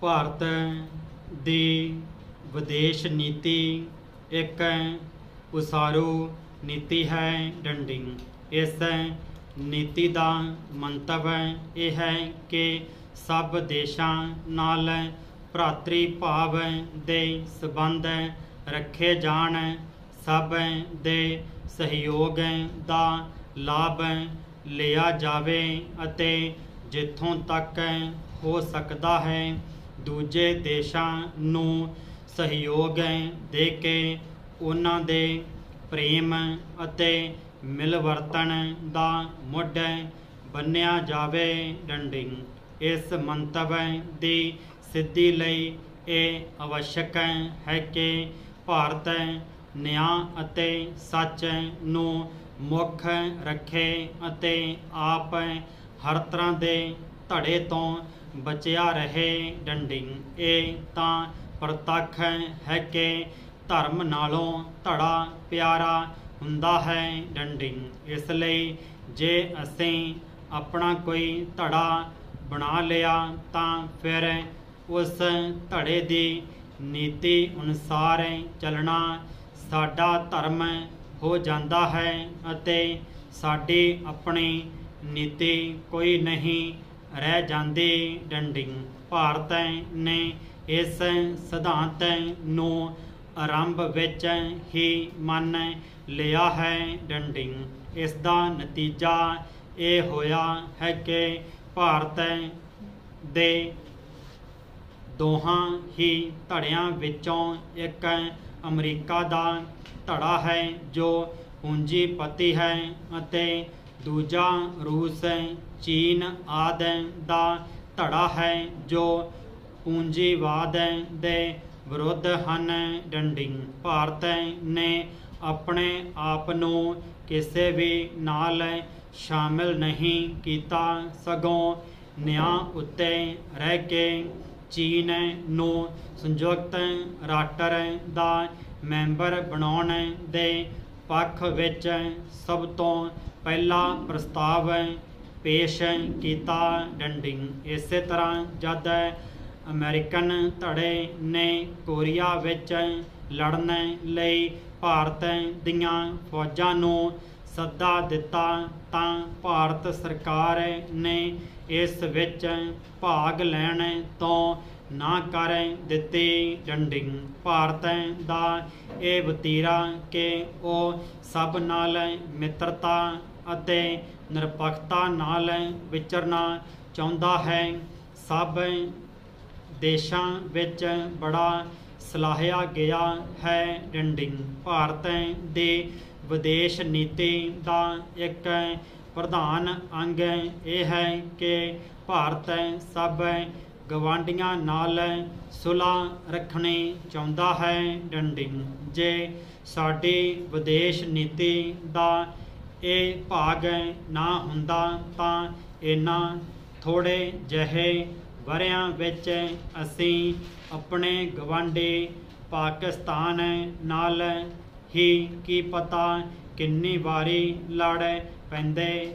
ਭਾਰਤ ਦੀ ਵਿਦੇਸ਼ ਨੀਤੀ ਇੱਕ ਉਸਾਰੂ ਨੀਤੀ ਹੈ ਡੰਡਿੰਗ। ਇਸ ਨੀਤੀ ਦਾ ਮੰਤਵ ਇਹ ਹੈ ਕਿ ਸਭ ਦੇਸ਼ਾਂ ਨਾਲ ਭਰਾਤਰੀ ਭਾਵ ਦੇ ਸਬੰਧ ਰੱਖੇ ਜਾਣ। ਸਭ ਦੇ ਸਹਿਯੋਗ ਦਾ ਲਾਭ ਲਿਆ ਜਾਵੇ ਅਤੇ ਜਿੱਥੋਂ ਤੱਕ ਹੋ ਸਕਦਾ ਹੈ ਦੂਜੇ ਦੇਸ਼ਾਂ ਨੂੰ ਸਹਿਯੋਗ ਦੇ ਕੇ ਉਹਨਾਂ ਦੇ ਪ੍ਰੇਮ ਅਤੇ ਮਿਲਵਰਤਨ ਦਾ ਮੁੱਢ ਬੰਨਿਆ ਜਾਵੇ ਡੰਡਿੰਗ ਇਸ ਮੰਤਵ ਦੀ ਸਿੱਧੀ ਲਈ ਇਹ ਆਵਸ਼ਕ ਹੈ ਕਿ ਭਾਰਤ ਨਿਆਂ ਅਤੇ ਸੱਚ ਨੂੰ ਮੁੱਖ ਰੱਖੇ ਅਤੇ ਆਪ ਹਰ ਤਰ੍ਹਾਂ ਦੇ ਧੜੇ ਤੋਂ ਬਚਿਆ ਰਹੇ ਡੰਡਿੰਗ, ਇਹ ਤਾਂ ਪ੍ਰਤੱਖ ਹੈ ਕਿ ਧਰਮ ਨਾਲੋਂ ਧੜਾ ਪਿਆਰਾ ਹੁੰਦਾ ਹੈ ਡੰਡਿੰਗ। ਇਸ ਲਈ ਜੇ ਅਸੀਂ ਆਪਣਾ ਕੋਈ ਧੜਾ ਬਣਾ ਲਿਆ ਤਾਂ ਫਿਰ ਉਸ ਧੜੇ ਦੀ ਨੀਤੀ ਅਨੁਸਾਰ ਚੱਲਣਾ ਸਾਡਾ ਧਰਮ ਹੋ ਜਾਂਦਾ ਹੈ ਅਤੇ ਸਾਡੀ ਆਪਣੀ ਨੀਤੀ ਕੋਈ ਨਹੀਂ ਰਹਿ ਜਾਂਦੀ ਡੰਡਿੰਗ। ਭਾਰਤ ਨੇ ਇਸ ਸਿਧਾਂਤ ਨੂੰ ਆਰੰਭ ਵਿੱਚ ਹੀ ਮੰਨ ਲਿਆ ਹੈ ਡੰਡਿੰਗ। ਇਸ ਦਾ ਨਤੀਜਾ ਇਹ ਹੋਇਆ ਹੈ ਕਿ ਭਾਰਤ ਦੇ ਦੋਹਾਂ ਹੀ ਧੜਿਆਂ ਵਿੱਚੋਂ ਇੱਕ ਅਮਰੀਕਾ ਦਾ ਧੜਾ ਹੈ ਜੋ ਪੂੰਜੀਪਤੀ ਹੈ ਅਤੇ ਦੂਜਾ ਰੂਸ ਚੀਨ ਆਦਿ ਦਾ ਧੜਾ ਹੈ, ਜੋ ਪੂੰਜੀਵਾਦ ਦੇ ਵਿਰੁੱਧ ਹਨ। ਡੰਡਿੰਗ ਭਾਰਤ ਨੇ ਆਪਣੇ ਆਪ ਨੂੰ ਕਿਸੇ ਵੀ ਨਾਲ ਸ਼ਾਮਿਲ ਨਹੀਂ ਕੀਤਾ। ਸਗੋਂ ਨਿਆਂ ਉੱਤੇ ਰਹਿ ਕੇ ਚੀਨ ਨੂੰ ਸੰਯੁਕਤ ਰਾਸ਼ਟਰ ਦਾ ਮੈਂਬਰ ਬਣਾਉਣ ਦੇ ਪੱਖ ਵਿੱਚ ਸਭ ਤੋਂ ਪਹਿਲਾ ਪ੍ਰਸਤਾਵ ਪੇਸ਼ ਕੀਤਾ ਡੰਡਿੰਗ। ਇਸੇ ਤਰ੍ਹਾਂ ਜਦ ਅਮਰੀਕਨ ਧੜੇ ਨੇ ਕੋਰੀਆ ਵਿੱਚ ਲੜਨ ਲਈ ਭਾਰਤ ਦੀਆਂ ਫੌਜਾਂ ਨੂੰ ਸੱਦਾ ਦਿੱਤਾ, ਤਾਂ ਭਾਰਤ ਸਰਕਾਰ ਨੇ ਇਸ ਵਿੱਚ ਭਾਗ ਲੈਣ ਤੋਂ ਨਾ ਕਰ ਦਿੱਤੀ ਡੰਡਿੰਗ। ਭਾਰਤ ਦਾ ਇਹ ਵਤੀਰਾ ਕਿ ਉਹ ਸਭ ਨਾਲ ਮਿੱਤਰਤਾ ਅਤੇ ਨਿਰਪੱਖਤਾ ਨਾਲ ਵਿਚਰਨਾ ਚਾਹੁੰਦਾ ਹੈ। ਸਭ ਦੇਸ਼ਾਂ ਵਿੱਚ ਬੜਾ ਸਲਾਹਿਆ ਗਿਆ ਹੈ। ਡੰਡਿੰਗ ਭਾਰਤ ਦੇ ਵਿਦੇਸ਼ ਨੀਤੀ ਦਾ ਇੱਕ ਪ੍ਰਧਾਨ ਅੰਗ ਇਹ ਹੈ ਕਿ ਭਾਰਤ ਸਭ ਗਵਾਂਡੀਆਂ ਨਾਲ ਸੁਲ੍ਹਾ ਰੱਖਣੀ ਚਾਹੁੰਦਾ ਹੈ। ਡੰਡਿੰਗ ਜੇ ਸਾਡੀ ਵਿਦੇਸ਼ ਨੀਤੀ ਦਾ ਇਹ ਭਾਗ ਨਾ ਹੁੰਦਾ ਤਾਂ ਇਹਨਾਂ ਥੋੜੇ ਜਿਹੇ ਵਰਿਆਂ ਵਿੱਚ ਅਸੀਂ ਆਪਣੇ ਗਵਾਂਢੀ ਪਾਕਿਸਤਾਨ ਨਾਲ ਹੀ ਕੀ ਪਤਾ ਕਿੰਨੀ ਵਾਰੀ ਲੜ ਪੈਂਦੇ।